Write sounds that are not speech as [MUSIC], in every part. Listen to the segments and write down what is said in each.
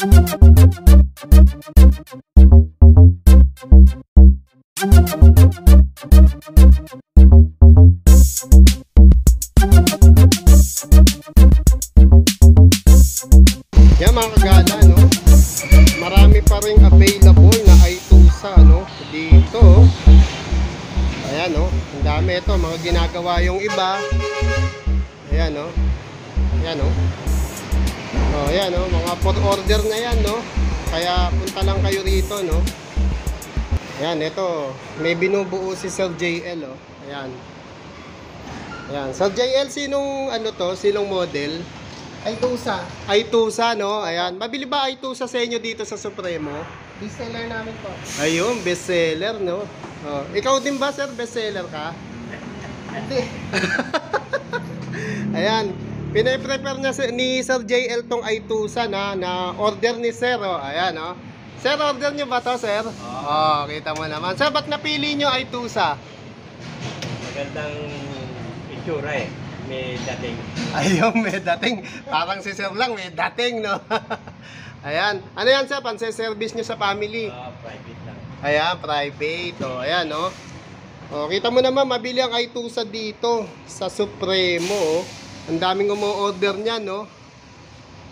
Yan mga kagala, no? Marami pa rin available na iTusa, no? Dito. Ayan, no? Ang dami ito. Mga ginagawa yung iba. Ayan, no? Ayan, no? Oh, ayan, no? Mga for order na yan, no? Kaya punta lang kayo rito, no? Ayan, ito. May binubuo si Sir JL, oh. Ayan. Ayan. Sir JL, sinong ano to? Sinong model? Aitusa. Aitusa, no? Ayan. Mabili ba Aitusa sa inyo dito sa Supremo? Reseller namin po. Ayun, bestseller, no? Oh. Ikaw din ba, sir? Bestseller ka? Hindi. [LAUGHS] Ayan. Pinaprepare niya si- ni Sir JL tong Aitusa na, na order ni Sir, oh. Ayan, oh. Sir, order niyo ba to, sir? Oo. Oh, kita mo naman. Sir, ba't napili niyo Aitusa? Magandang itsura eh. May dating. [LAUGHS] Ayun, may dating. Parang si Sir lang, may dating, no? [LAUGHS] Ayan. Ano yan, sir? Panse-service niyo sa family? Ah, private lang. Ayan, private. O, ayan, no? O, kita mo naman, mabili ang iTusa dito sa Supremo. oh. Ang daming umu-order niyan, no?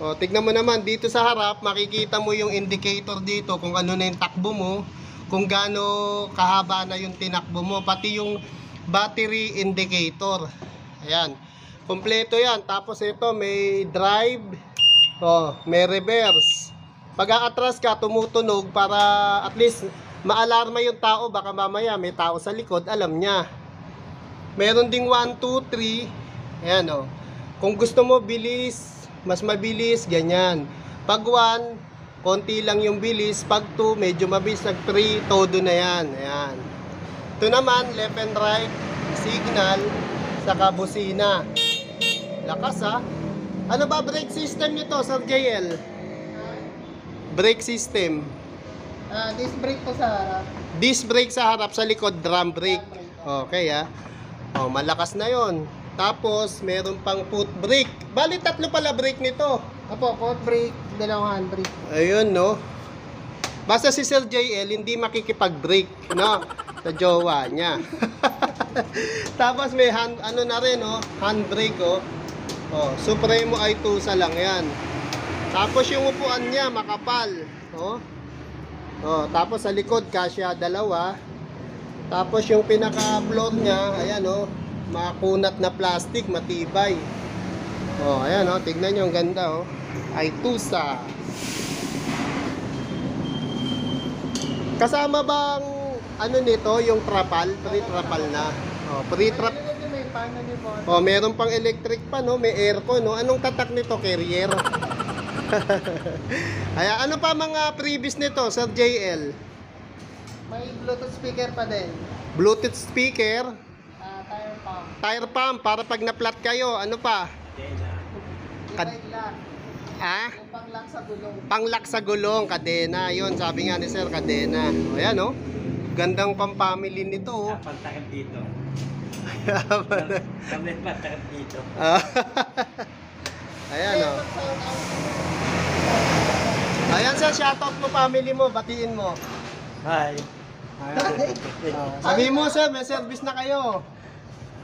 O, tignan mo naman, dito sa harap, makikita mo yung indicator dito kung ano na yung takbo mo, kung gaano kahaba na yung tinakbo mo, pati yung battery indicator. Ayan. Kompleto yan. Tapos ito, may drive, oh, may reverse. Pag aatras ka, tumutunog para at least maalarma yung tao. Baka mamaya may tao sa likod, alam niya. Meron ding 1, 2, 3. Ayan o. Kung gusto mo bilis, mas mabilis, ganyan. Pag 1, konti lang yung bilis. Pag 2, medyo mabilis. Nag 3, todo na yan. Ayan. Ito naman, left and right, signal, saka busina. Lakas ha. Ano ba brake system nito, Sir JL? Brake system. Ah, disc brake po sa harap. Disc brake sa harap, sa likod, drum brake. Okay ha. Oh, malakas na yon. Tapos, meron pang foot brake. Bali, tatlo pala brake nito. Opo, foot brake, dalawang hand brake. Ayun, no? Basta si Sir JL, hindi makikipag-brake, no? [LAUGHS] Sa jowa niya. [LAUGHS] Tapos may hand, ano na rin, no? Handbrake, oh. Oh, Supremo i2 lang yan. Tapos yung upuan niya, makapal. Oh. Oh, tapos sa likod, kasya dalawa. Tapos yung pinaka-floor niya, ayan, oh. Makunat na plastic, matibay. Oh, ayan, oh. Tignan nyo, ang ganda, oh. i2sa. Kasama bang ano nito, yung trapal, pre-trapal na. Oh, pre-trap. Oh, meron pang electric pa no, may aircon no. Anong tatak nito, carrier? [LAUGHS] Ay, ano pa mga previous nito, Sir JL? May Bluetooth speaker pa din. Bluetooth speaker, tire pump. para pag na-flat kayo, ano pa? Kad-. Ah, Yung pang-lock sa gulong. panglock sa gulong, kadena. 'Yon, sabi nga ni Sir, kadena. O yan oh. Gandang pang-family nito oh. Napantakip dito. [LAUGHS] Kami pantakip dito. [LAUGHS] Ayan oh. Ayan sir, shoutout mo family mo, batiin mo. Hi. [LAUGHS] Sabi mo sir, may service na kayo.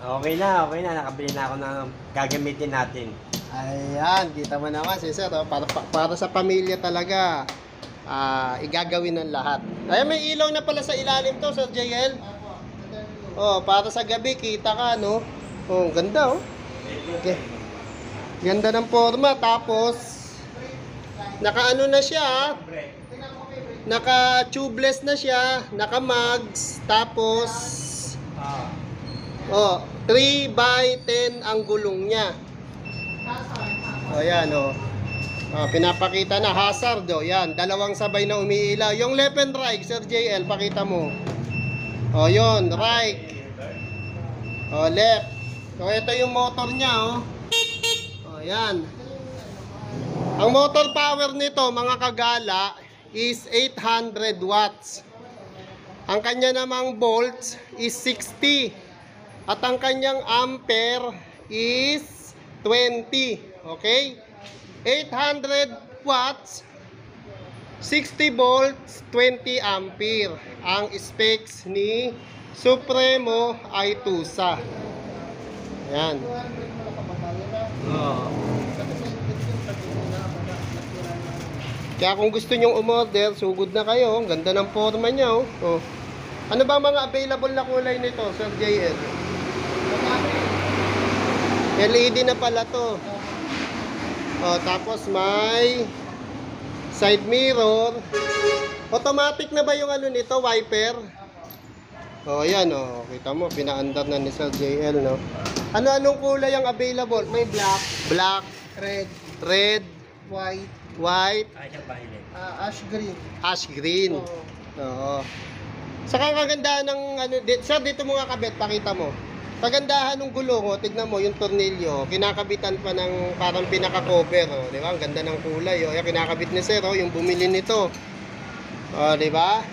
Okay na, okay na. Nakabili na ako ng gagamitin natin. Ayan, kita mo naman si sir, oh, para, para sa pamilya talaga. Ah, igagawin ng lahat. Ayan, may ilaw na pala sa ilalim to, Sir JL. Oh, para sa gabi, kita ka, no? Oh, ganda, oh. Okay. Ganda ng forma, tapos, naka-ano na siya, brake. naka-tubeless na siya, naka-mags, tapos, Ah. Oh, 3 by 10 ang gulong niya. O yan o. Oh, pinapakita na hazard o. Yan, dalawang sabay na umiilaw. Yung left and right, Sir JL, pakita mo. O yun, right. O left. So ito yung motor niya o. O yan. Ang motor power nito, mga kagala, is 800 watts. Ang kanya namang volts is 60. At ang kanyang ampere is 20. Okay? 800 watts, 60 volts, 20 ampere ang specs ni Supremo i2sa. Ayan. Oo. Kaya kung gusto nyong umorder, sugod na kayo. Ang ganda ng forma niya, oh. oh. Ano ba mga available na kulay nito, Sir JL? LED na pala to. Oh, tapos may side mirror. Automatic na ba yung ano nito, wiper? Oh, ayan oh. Kita mo, pinaandar na ni Sir JL, no? Ano-anong kulay ang available? May black, Black, red, red, white, white, ah, ash green. ash green. Oo. Oo. Saka kagandahan ng ano, di, sir dito mo nga kabit, pakita mo. Kagandahan ng gulong, oh, tignan mo yung tornilyo, kinakabitan pa ng parang pinaka-cover, oh, di ba? Ang ganda ng kulay, oh. Yan, kinakabit ni sir, oh, yung bumili nito. Oh, di ba?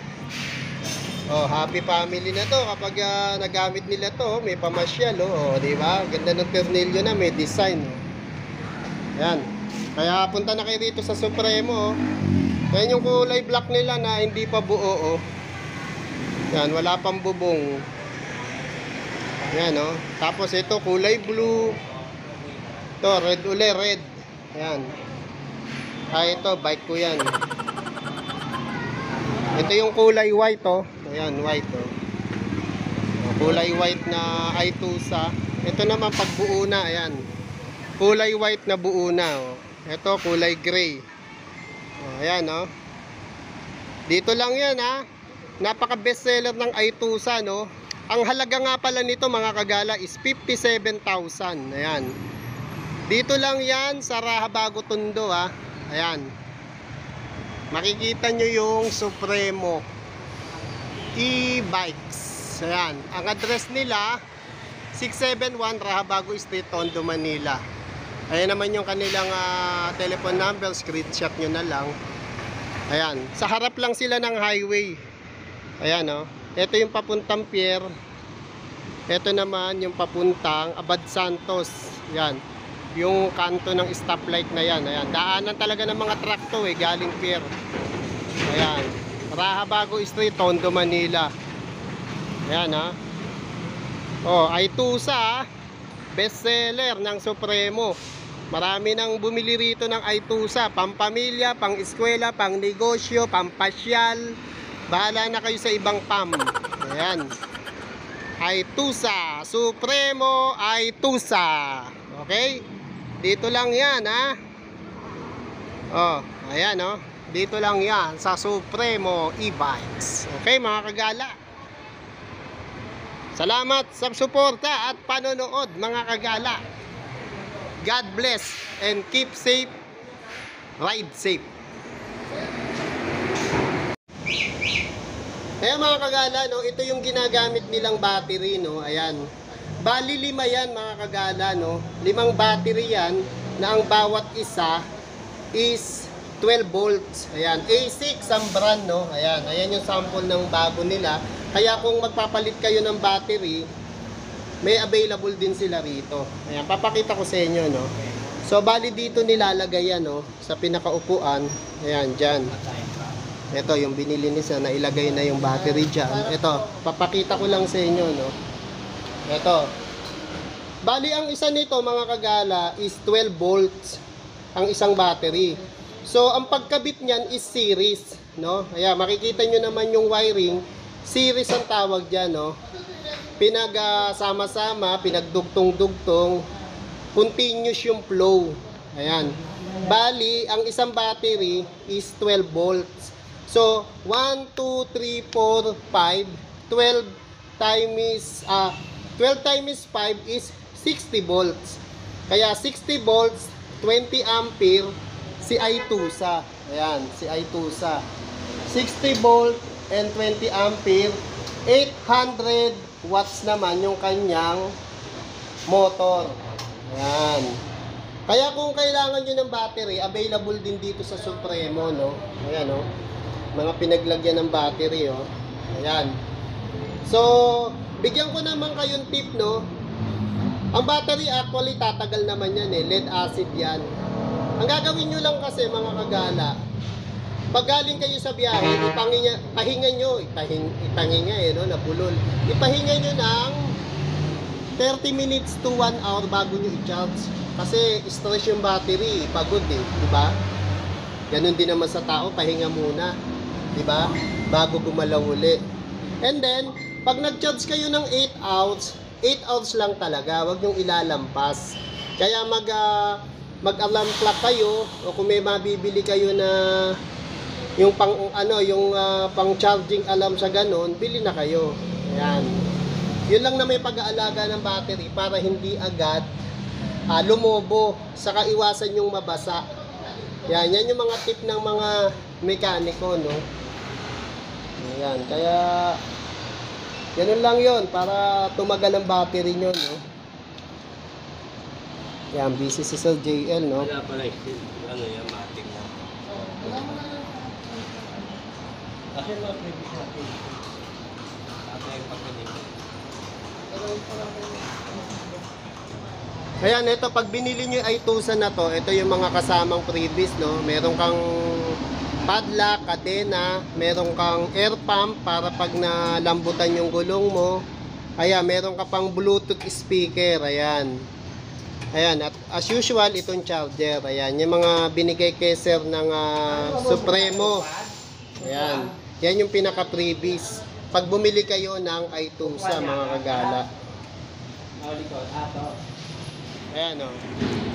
Oh, happy family na to kapag ah, nagamit nila to, may pamasyal, oh, oh di ba? Ganda ng tornilyo na, may design. Oh. Yan. Kaya punta na kayo dito sa Supremo, oh. Yan yung kulay black nila na hindi pa buo, oh. Yan, wala pang bubong. Yan, oh. Tapos ito, kulay blue. Ito, red uli, red. Yan. Ah, ito, bike ko yan. Ito yung kulay white, oh. Ayan, white, oh. Kulay white na i2sa. Ito naman, pag buo na, ayan. Kulay white na buo na, oh. Ito, kulay gray. Oh, ayan, oh. Dito lang yan, ha. Napaka bestseller ng i2sa, no. Ang halaga nga pala nito, mga kagala, is 57,000. Ayan. Dito lang yan sa Raha Bago Tondo, ha. Ayan. Makikita nyo yung Supremo e-bikes. Ayan. Ang address nila, 671 Rahabago Street, Tondo, Manila. Ayan naman yung kanilang ah, telephone number, screenshot nyo na lang. Ayan, sa harap lang sila ng highway. Ayan oh. Ito yung papuntang Pier. Ito naman yung papuntang Abad Santos. Ayan. Yung kanto ng stoplight na yan. Ayan. Daanan talaga ng mga truck to eh, galing Pier. Ayan. Raha Bago Street, Tondo, Manila. Ayan ha. Oh, i2sa ah. bestseller ng Supremo. Marami nang bumili rito ng i2sa, pampamilya, pang eskwela, pang negosyo, pampasyal. Bahala na kayo sa ibang pam. Ayan. i2sa, Supremo i2sa. Okay? Dito lang 'yan, ha. Oh, ayan oh. Dito lang 'yan sa Supremo e-bikes. Okay, mga kagala. Salamat sa suporta at panonood mga kagala. God bless and keep safe. Ride safe. Ayan mga kagala, no, ito yung ginagamit nilang battery, no. Ayan. Bali lima yan mga kagala, no. Limang battery yan na ang bawat isa is 12 volts. Ayan, A6 ang brand, no. Ayan, ayan yung sample ng bago nila. Kaya kung magpapalit kayo ng battery, may available din sila rito. Ayan, papakita ko sa inyo, no. So, bali dito nilalagay yan, no, sa pinakaupuan. Ayan, dyan. Ito, yung binili ni Sir, nailagay na yung battery dyan. Ito, papakita ko lang sa inyo, no. Ito. Bali, ang isa nito, mga kagala, is 12 volts ang isang battery. So, ang pagkabit niyan is series, no? Kaya makikita nyo naman yung wiring, series ang tawag dyan, no? Pinagsama-sama, pinagdugtong-dugtong, continuous yung flow. Ayan. Bali, ang isang battery is 12 volts. So, 1, 2, 3, 4, 5, 12 times, ah, 12 times 5 is 60 volts. Kaya 60 volts, 20 ampere, si i2sa. Ayan, si i2sa. 60 volt and 20 ampere, 800 watts naman yung kanyang motor. Ayan. Kaya kung kailangan nyo ng battery, available din dito sa Supremo, no? Ayan, no? Mga pinaglagyan ng battery, oh. Ayan. So, bigyan ko naman kayong tip, no? Ang battery actually tatagal naman yan eh. Lead acid yan. Ang gagawin nyo lang kasi mga kagala, pag galing kayo sa biyahe, ipahinga, pahinga nyo, ipahing, ipahinga eh, no, nabulol. Ipahinga nyo ng 30 minutes to 1 hour bago nyo i-charge. Kasi stress yung battery, pagod eh, di ba? Ganun din naman sa tao, pahinga muna, di ba? Bago gumalaw uli. And then, pag nag-charge kayo ng 8 hours, 8 hours lang talaga, wag yung ilalampas. Kaya mag ah, mag-alarm clock kayo o kung may mabibili kayo na yung pang ano, yung ah, pang charging alarm sa ganon, bili na kayo. Ayan. Yun lang na may pag-aalaga ng battery para hindi agad ah, lumobo, saka iwasan yung mabasa. Yan, yan yung mga tip ng mga mekaniko, no? Ayan, kaya ganun lang yon para tumagal ang battery nyo, no? Yan, busy si Sir JL, no? Wala pala ano yan, matik na. Kasi mga previous natin. Yung. Ayan, ito pag binili nyo yung i2 na to, ito yung mga kasamang freebies, no? Meron kang padlock, kadena, meron kang air pump para pag nalambutan yung gulong mo. Ayan, meron ka pang Bluetooth speaker, ayan. Ayan, at as usual, itong charger. Ayan, yung mga binigay kay sir ng ah, Supremo. Ayan, yan yung pinaka-freebies. Pag bumili kayo ng i2 sa mga kagala. Ayan o.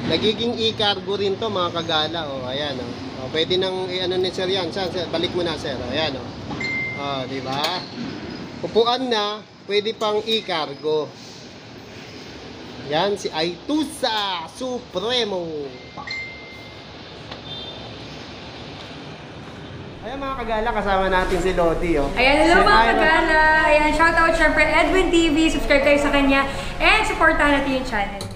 Nagiging e-cargo rin to mga kagala o. Ayan o. O, pwede nang i-ano ni sir yan. Sir, sir, balik mo na sir. Ayan o. O, di ba? Upuan na, pwede pang e-cargo. Yan si Aitusa Supremo. Ayan mga kagala, kasama natin si Lodi oh. Ayan, hello Si mga Ira. kagala. Ayan, shoutout syempre Edwin TV. Subscribe kayo sa kanya. And supportahan natin yung channel